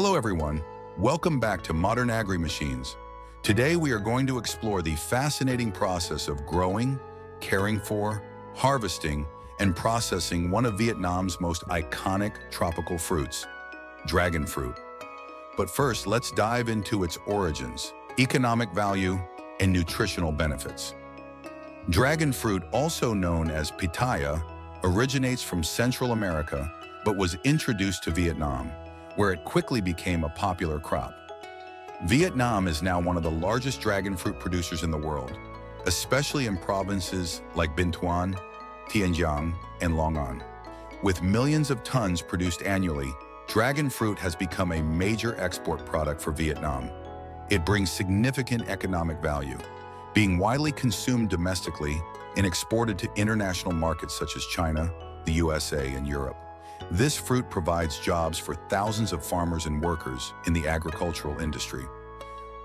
Hello everyone, welcome back to Modern Agri-Machines. Today we are going to explore the fascinating process of growing, caring for, harvesting, and processing one of Vietnam's most iconic tropical fruits, dragon fruit. But first, let's dive into its origins, economic value, and nutritional benefits. Dragon fruit, also known as pitaya, originates from Central America, but was introduced to Vietnam, where it quickly became a popular crop. Vietnam is now one of the largest dragon fruit producers in the world, especially in provinces like Binh Thuan, Tiên Giang, and Long An. With millions of tons produced annually, dragon fruit has become a major export product for Vietnam. It brings significant economic value, being widely consumed domestically and exported to international markets such as China, the USA, and Europe. This fruit provides jobs for thousands of farmers and workers in the agricultural industry.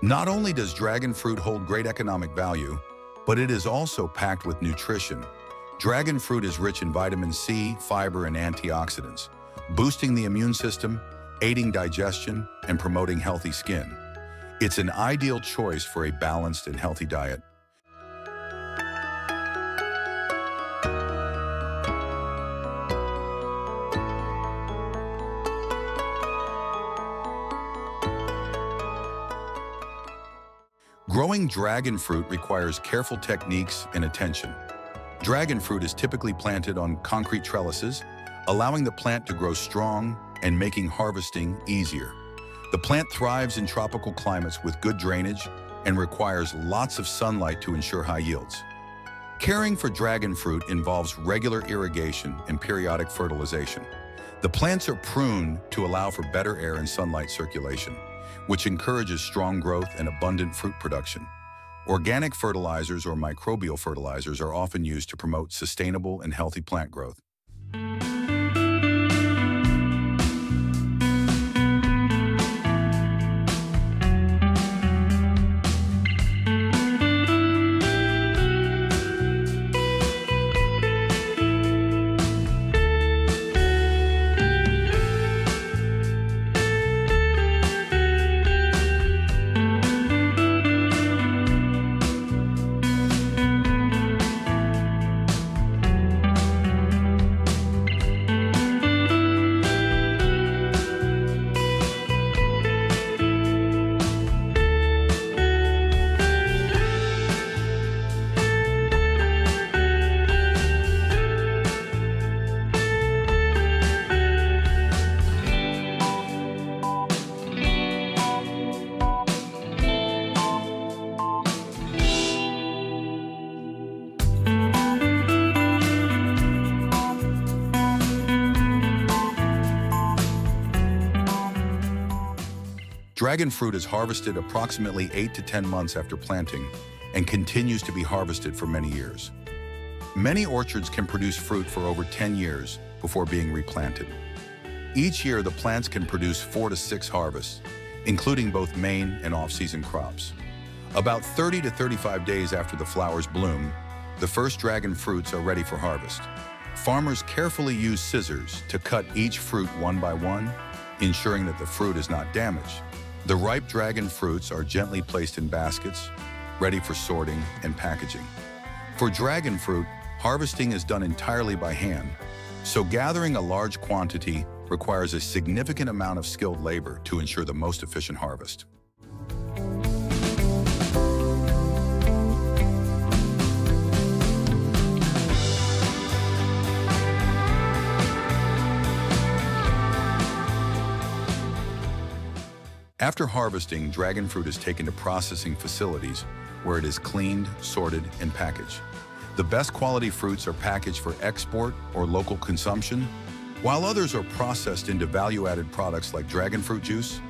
Not only does dragon fruit hold great economic value, but it is also packed with nutrition. Dragon fruit is rich in vitamin C, fiber, and antioxidants, boosting the immune system, aiding digestion, and promoting healthy skin. It's an ideal choice for a balanced and healthy diet. Growing dragon fruit requires careful techniques and attention. Dragon fruit is typically planted on concrete trellises, allowing the plant to grow strong and making harvesting easier. The plant thrives in tropical climates with good drainage and requires lots of sunlight to ensure high yields. Caring for dragon fruit involves regular irrigation and periodic fertilization. The plants are pruned to allow for better air and sunlight circulation which encourages strong growth and abundant fruit production. Organic fertilizers or microbial fertilizers are often used to promote sustainable and healthy plant growth. Dragon fruit is harvested approximately 8 to 10 months after planting and continues to be harvested for many years. Many orchards can produce fruit for over 10 years before being replanted. Each year, the plants can produce four to six harvests, including both main and off-season crops. About 30 to 35 days after the flowers bloom, the first dragon fruits are ready for harvest. Farmers carefully use scissors to cut each fruit one by one, ensuring that the fruit is not damaged. The ripe dragon fruits are gently placed in baskets, ready for sorting and packaging. For dragon fruit, harvesting is done entirely by hand, so gathering a large quantity requires a significant amount of skilled labor to ensure the most efficient harvest. After harvesting, dragon fruit is taken to processing facilities where it is cleaned, sorted, and packaged. The best quality fruits are packaged for export or local consumption, while others are processed into value-added products like dragon fruit juice,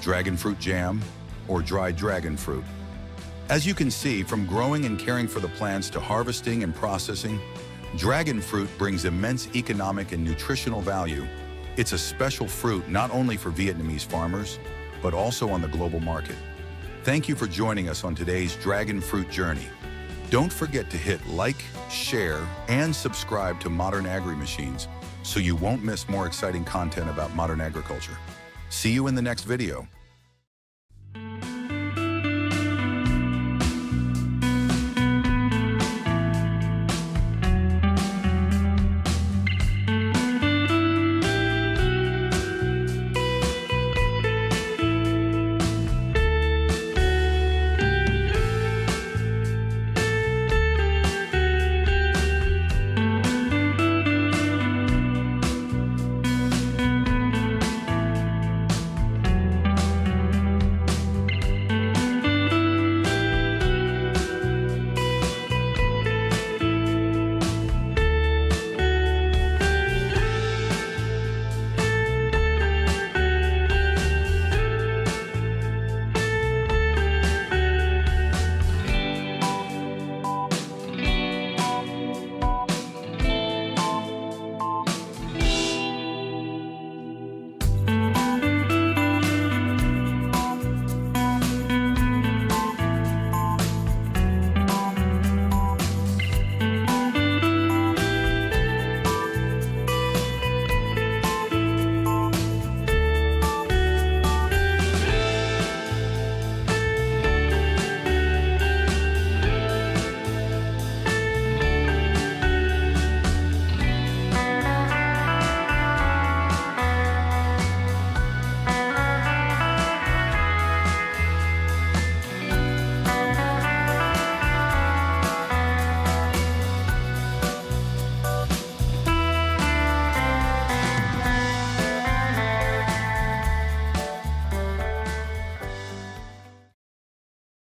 dragon fruit jam, or dried dragon fruit. As you can see, from growing and caring for the plants to harvesting and processing, dragon fruit brings immense economic and nutritional value. It's a special fruit not only for Vietnamese farmers, but also on the global market. Thank you for joining us on today's Dragon Fruit Journey. Don't forget to hit like, share, and subscribe to Modern Agri Machines so you won't miss more exciting content about modern agriculture. See you in the next video.